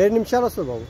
ఏడు నిమిషాలు వస్తుంది బాబు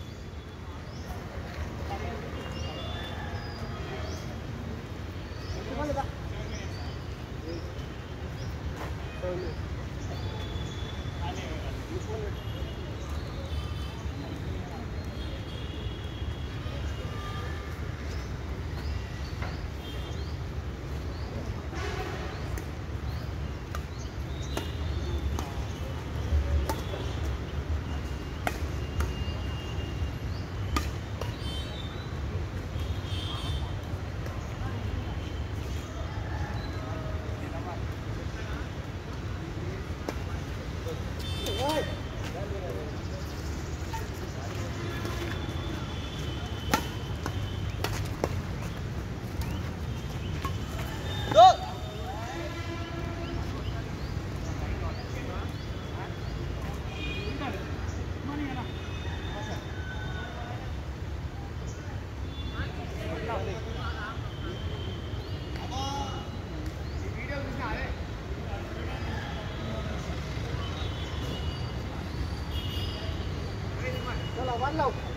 完了。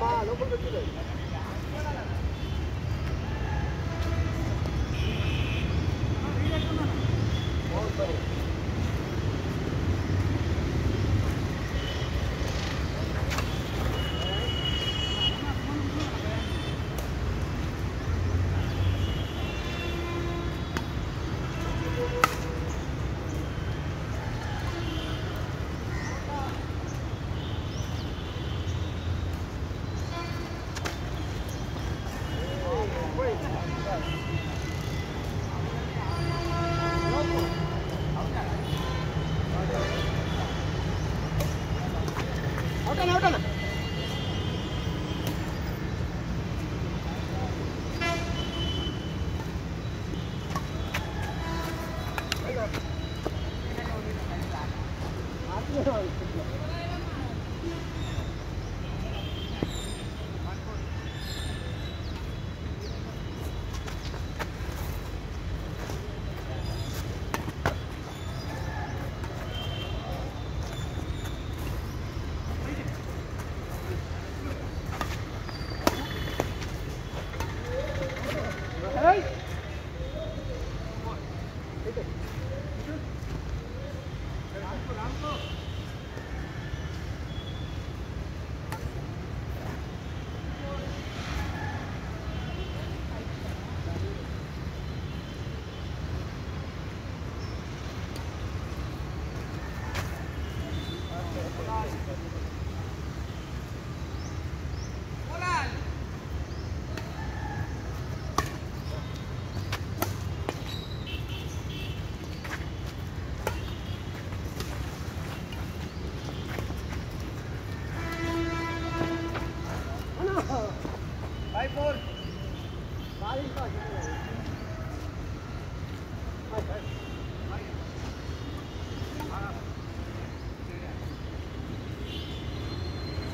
엄마 너무 힘들어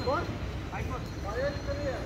What? I got. Why are you coming here?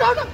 no, no, out.